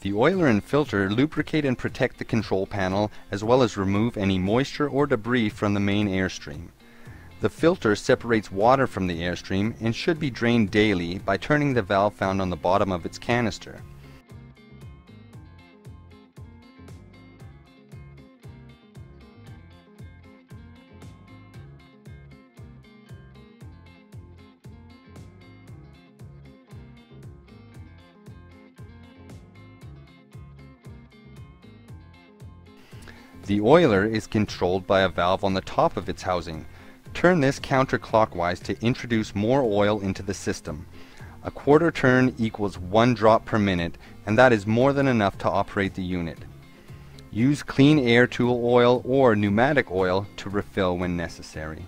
The oiler and filter lubricate and protect the control panel as well as remove any moisture or debris from the main airstream. The filter separates water from the airstream and should be drained daily by turning the valve found on the bottom of its canister. The oiler is controlled by a valve on the top of its housing. Turn this counterclockwise to introduce more oil into the system. A quarter turn equals one drop per minute and that is more than enough to operate the unit. Use clean air tool oil or pneumatic oil to refill when necessary.